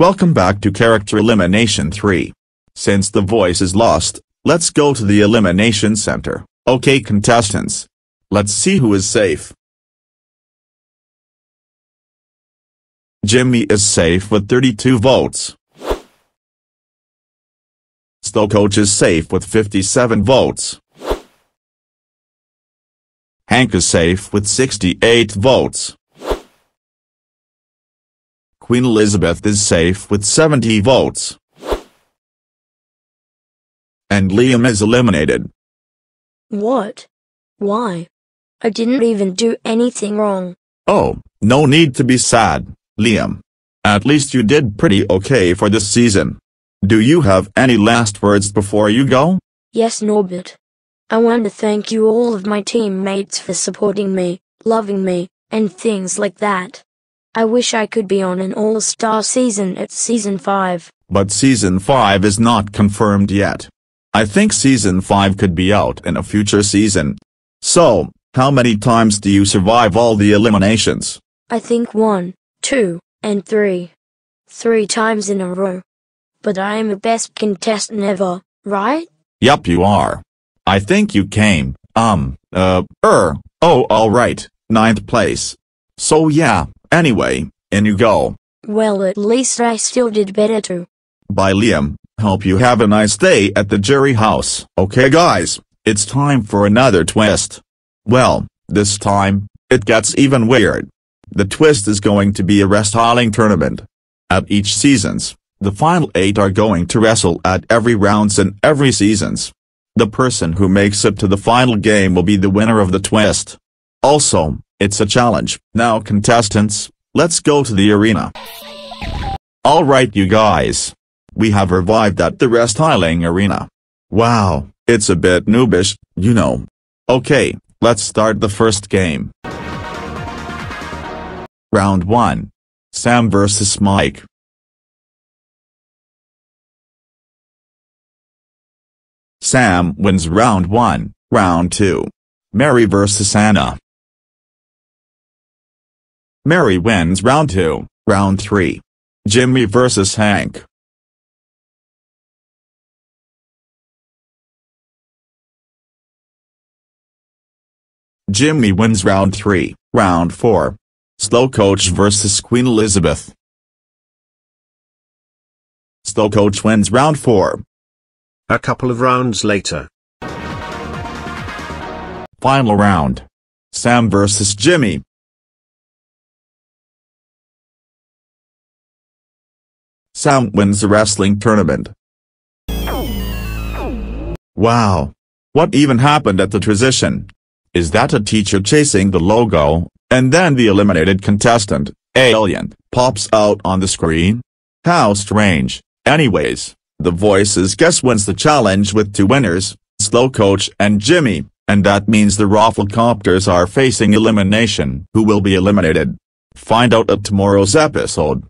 Welcome back to Character Elimination 3. Since the voice is lost, let's go to the Elimination Center. Okay contestants. Let's see who is safe. Jimmy is safe with 32 votes. Coach is safe with 57 votes. Hank is safe with 68 votes. Queen Elizabeth is safe with 70 votes. And Liam is eliminated. What? Why? I didn't even do anything wrong. Oh, no need to be sad, Liam. At least you did pretty okay for this season. Do you have any last words before you go? Yes, Norbert. I want to thank you all of my teammates for supporting me, loving me, and things like that. I wish I could be on an all-star season at season 5. But season 5 is not confirmed yet. I think season 5 could be out in a future season. So, how many times do you survive all the eliminations? I think one, two, and three. Three times in a row. But I am the best contestant ever, right? Yup you are. I think you came, um, uh, er, oh alright, ninth place. So yeah, Anyway, in you go. Well at least I still did better too. Bye Liam, hope you have a nice day at the jury house. Okay guys, it's time for another twist. Well, this time, it gets even weird. The twist is going to be a wrestling tournament. At each seasons, the final eight are going to wrestle at every rounds in every seasons. The person who makes it to the final game will be the winner of the twist. Also, it's a challenge. Now contestants, let's go to the arena. Alright you guys. We have arrived at the wrestling arena. Wow, it's a bit noobish, you know. Okay, let's start the first game. Round 1. Sam vs Mike. Sam wins round 1, round 2. Mary vs Anna. Mary wins round 2, round 3. Jimmy vs Hank. Jimmy wins round 3, round 4. Slow Coach vs Queen Elizabeth. Slow Coach wins round 4. A couple of rounds later. Final round. Sam vs Jimmy. Sam wins the wrestling tournament. Wow. What even happened at the transition? Is that a teacher chasing the logo, and then the eliminated contestant, Alien, pops out on the screen? How strange. Anyways, the voices guess wins the challenge with two winners, Slow Coach and Jimmy, and that means the Rafflecopters are facing elimination. Who will be eliminated? Find out at tomorrow's episode.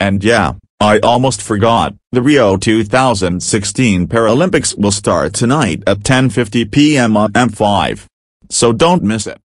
And yeah, I almost forgot, the Rio 2016 Paralympics will start tonight at 10.50 p.m. on M5. So don't miss it.